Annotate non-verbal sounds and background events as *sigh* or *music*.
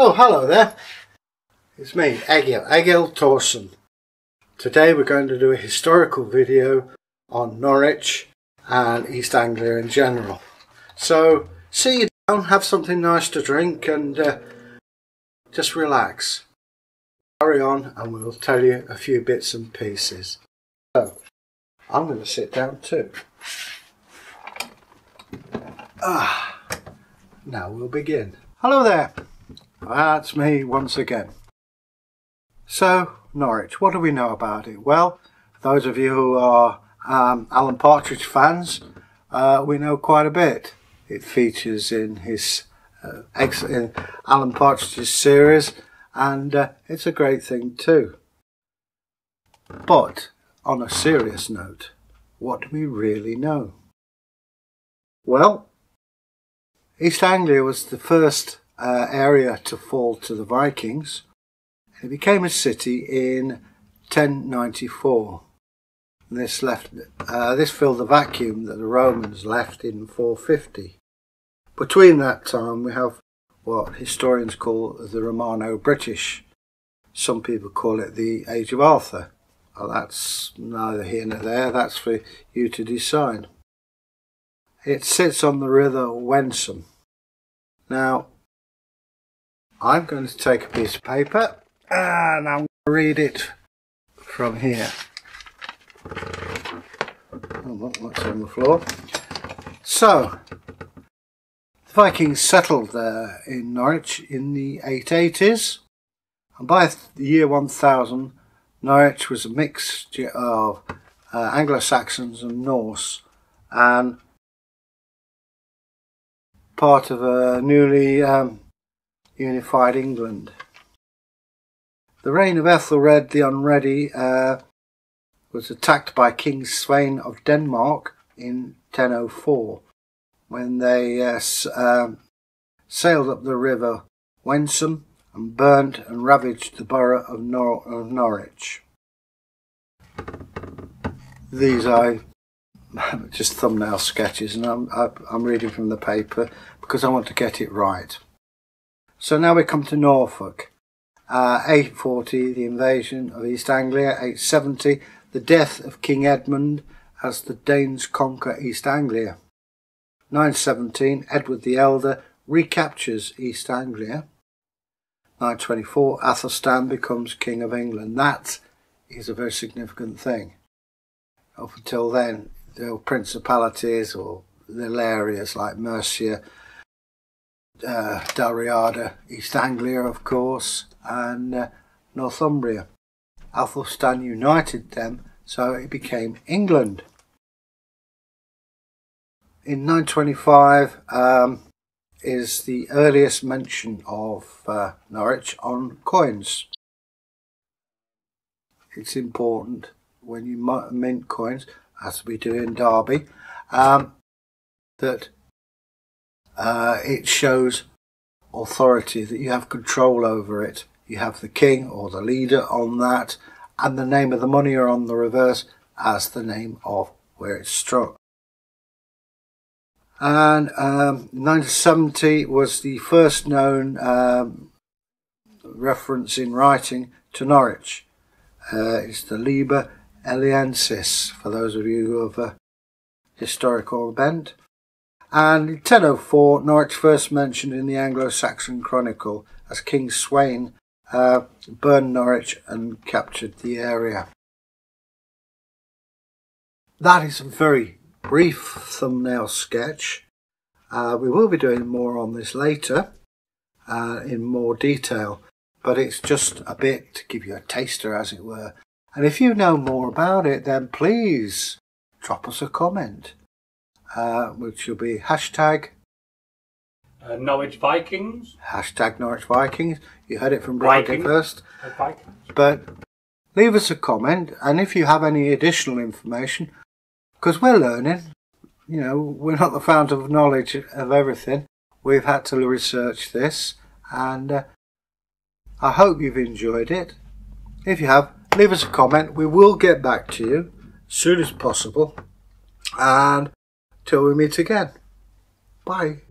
Oh, hello there. It's me, Egil, Egil Thorson. Today we're going to do a historical video on Norwich and East Anglia in general. So, sit you down, have something nice to drink and uh, just relax. Carry on and we'll tell you a few bits and pieces. So, I'm going to sit down too. Ah, now we'll begin. Hello there. That's me once again. So, Norwich, what do we know about it? Well, those of you who are um, Alan Partridge fans, uh, we know quite a bit. It features in his uh, ex- in Alan Partridge's series, and uh, it's a great thing too. But on a serious note, what do we really know? Well, East Anglia was the first uh, area to fall to the Vikings. It became a city in 1094. This left uh, this filled the vacuum that the Romans left in 450. Between that time, we have what historians call the Romano-British. Some people call it the Age of Arthur. Well, that's neither here nor there. That's for you to decide. It sits on the river Wensum. Now, I'm going to take a piece of paper and I'm going to read it from here. Oh, what's on the floor? So, the Vikings settled there in Norwich in the 880s, and by the year 1000, Norwich was a mixture of uh, Anglo-Saxons and Norse, and part of a newly um, unified England. The reign of Ethelred the Unready uh, was attacked by King Svein of Denmark in 1004 when they uh, um, sailed up the river Wensum and burnt and ravaged the borough of, Nor- of Norwich. These are *laughs* just thumbnail sketches, and I'm, I'm reading from the paper because I want to get it right. So now we come to Norfolk. Uh, 840, the invasion of East Anglia. 870, the death of King Edmund as the Danes conquer East Anglia. 917, Edward the Elder recaptures East Anglia. 924, Athelstan becomes King of England. That is a very significant thing. Up until then, there were principalities or little areas like Mercia, uh, Dalriada, East Anglia, of course, and uh, Northumbria. Athelstan united them, so it became England. In 925 um, is the earliest mention of uh, Norwich on coins. It's important when you mint coins, as we do in Derby, um, that uh, it shows authority, that you have control over it. You have the king or the leader on that, and the name of the money are on the reverse as the name of where it's struck. And um, 1970 was the first known um, reference in writing to Norwich. Uh, it's the Liber Eliensis, for those of you who have a historical bent. And in 1004, Norwich first mentioned in the Anglo-Saxon Chronicle as King Sweyn uh, burned Norwich and captured the area. That is a very brief thumbnail sketch. Uh, we will be doing more on this later uh, in more detail, but it's just a bit to give you a taster, as it were. And if you know more about it, then please drop us a comment uh, which will be hashtag uh, Norwich Vikings. Hashtag Norwich Vikings. You heard it from Brian first. Uh, but leave us a comment, and if you have any additional information, because we're learning, you know, we're not the fount of knowledge of everything. We've had to research this, and uh, I hope you've enjoyed it. If you have, leave us a comment. We will get back to you as soon as possible. And till we meet again. Bye.